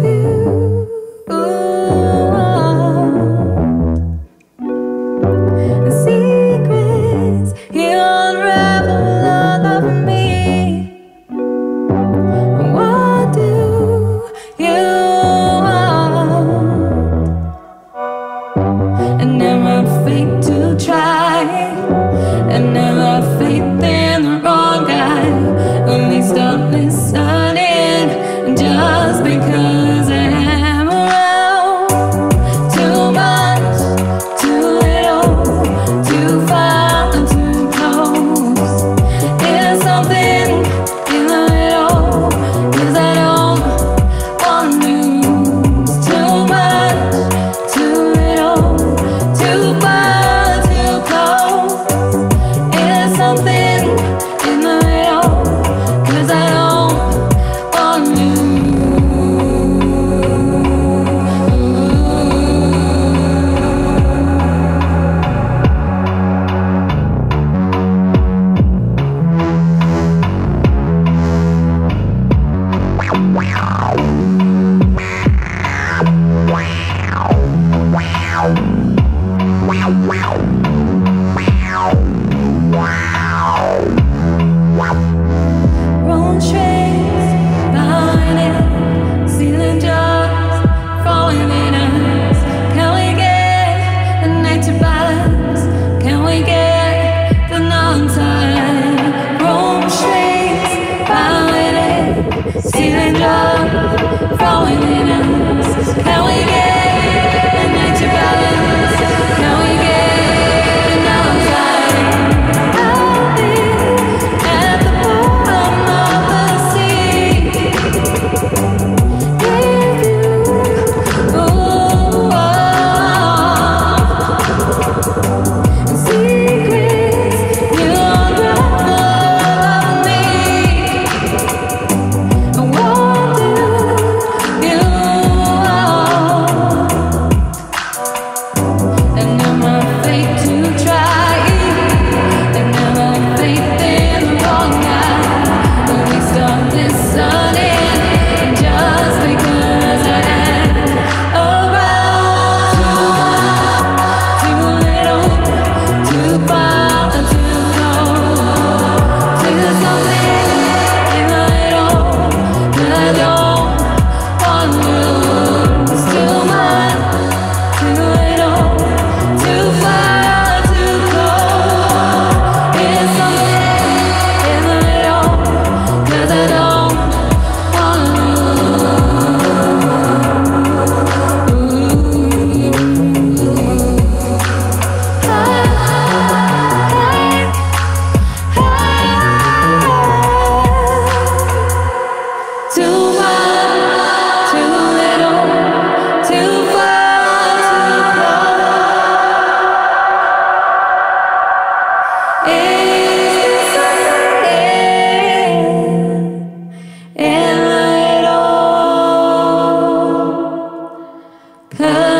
with you. Uh.